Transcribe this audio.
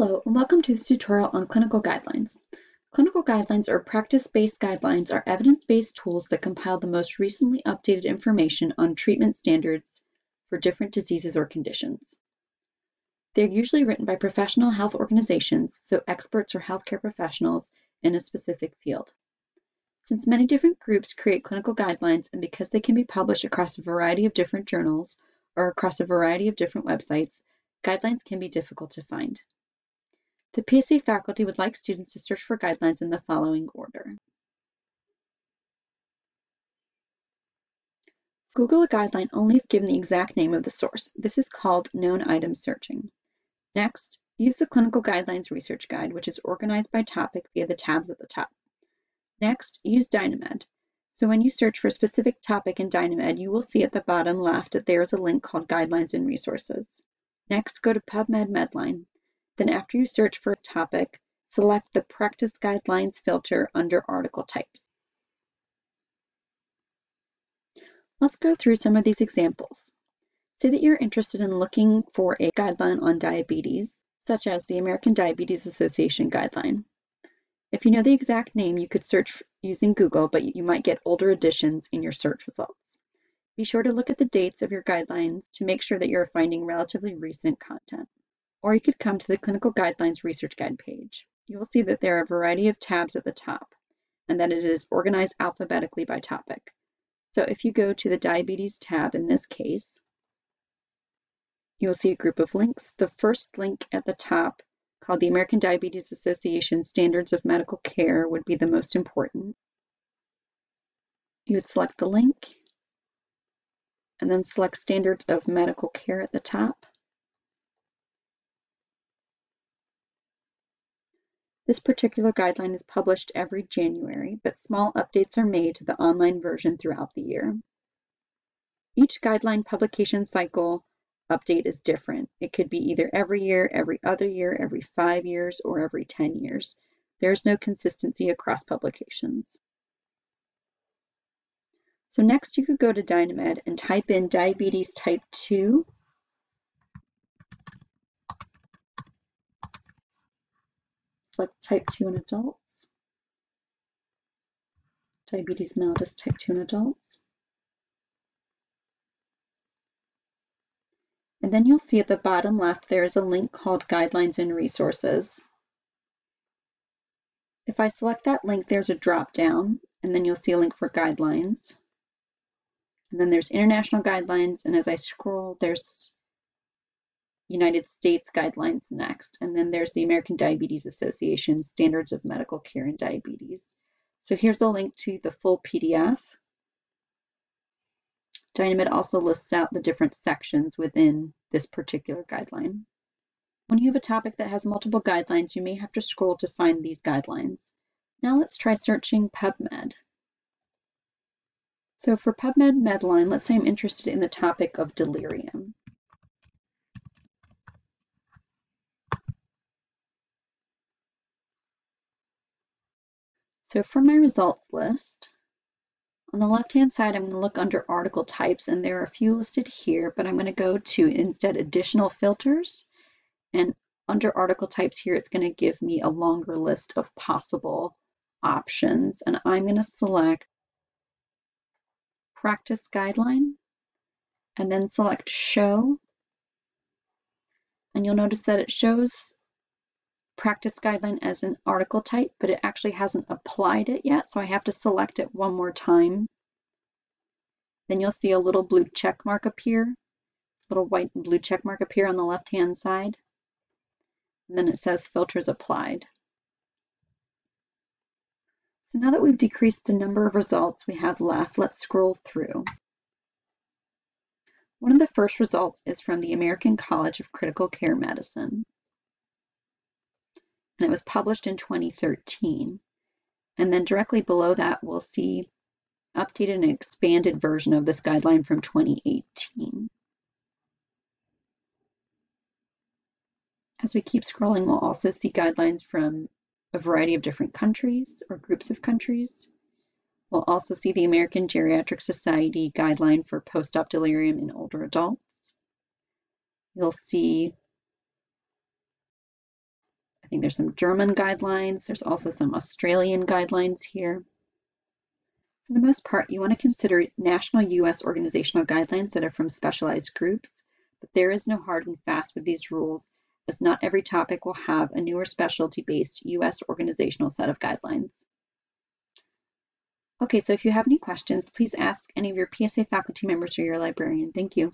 Hello, and welcome to this tutorial on clinical guidelines. Clinical guidelines or practice-based guidelines are evidence-based tools that compile the most recently updated information on treatment standards for different diseases or conditions. They're usually written by professional health organizations, so experts or healthcare professionals in a specific field. Since many different groups create clinical guidelines and because they can be published across a variety of different journals or across a variety of different websites, guidelines can be difficult to find. The PSA faculty would like students to search for guidelines in the following order. Google a guideline only if given the exact name of the source. This is called known item searching. Next, use the Clinical Guidelines Research Guide, which is organized by topic via the tabs at the top. Next, use Dynamed. So when you search for a specific topic in Dynamed, you will see at the bottom left that there is a link called Guidelines and Resources. Next, go to PubMed Medline. Then after you search for a topic, select the Practice Guidelines filter under article types. Let's go through some of these examples. Say that you're interested in looking for a guideline on diabetes, such as the American Diabetes Association guideline. If you know the exact name, you could search using Google, but you might get older editions in your search results. Be sure to look at the dates of your guidelines to make sure that you're finding relatively recent content or you could come to the Clinical Guidelines Research Guide page. You will see that there are a variety of tabs at the top and that it is organized alphabetically by topic. So if you go to the Diabetes tab in this case, you will see a group of links. The first link at the top called the American Diabetes Association Standards of Medical Care would be the most important. You would select the link and then select Standards of Medical Care at the top. This particular guideline is published every January, but small updates are made to the online version throughout the year. Each guideline publication cycle update is different. It could be either every year, every other year, every five years, or every 10 years. There is no consistency across publications. So next you could go to Dynamed and type in diabetes type 2 Select type 2 in adults. Diabetes mellitus type 2 in adults. And then you'll see at the bottom left there is a link called Guidelines and Resources. If I select that link, there's a drop down, and then you'll see a link for guidelines. And then there's international guidelines, and as I scroll, there's United States guidelines next. And then there's the American Diabetes Association Standards of Medical Care in Diabetes. So here's a link to the full PDF. Dynamed also lists out the different sections within this particular guideline. When you have a topic that has multiple guidelines, you may have to scroll to find these guidelines. Now let's try searching PubMed. So for PubMed Medline, let's say I'm interested in the topic of delirium. So for my results list, on the left-hand side, I'm going to look under article types, and there are a few listed here, but I'm going to go to instead additional filters. And under article types here, it's going to give me a longer list of possible options. And I'm going to select practice guideline and then select show. And you'll notice that it shows practice guideline as an article type, but it actually hasn't applied it yet, so I have to select it one more time. Then you'll see a little blue check mark appear, little white and blue check mark appear on the left-hand side. And then it says filters applied. So now that we've decreased the number of results we have left, let's scroll through. One of the first results is from the American College of Critical Care Medicine and it was published in 2013. And then directly below that, we'll see updated and expanded version of this guideline from 2018. As we keep scrolling, we'll also see guidelines from a variety of different countries or groups of countries. We'll also see the American Geriatric Society guideline for post-op delirium in older adults. You'll see think there's some German guidelines. There's also some Australian guidelines here. For the most part, you want to consider national U.S. organizational guidelines that are from specialized groups, but there is no hard and fast with these rules, as not every topic will have a newer specialty-based U.S. organizational set of guidelines. Okay, so if you have any questions, please ask any of your PSA faculty members or your librarian. Thank you.